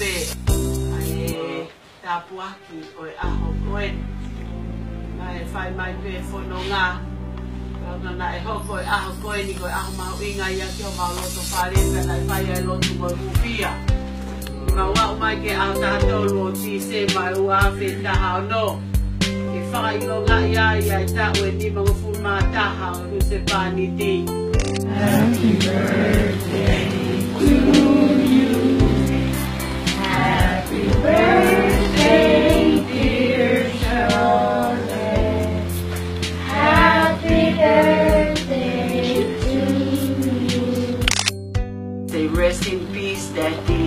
pe. Ai tapuaki o e aho koe. Ai whai mai pe whono ngā. Kauna na e hoko e aho koe ni koe aho mahu inga ia ki o mau loto wharepa na e whai ai lotu mo hupia. Ma wau mai ke aho tātou lo ti se mai ua awhi taha o no. Ke whai o ngā ia ia i ta ue ni mga fu mā taha o nu se pāni ti. Thank you. rest in peace, Daddy.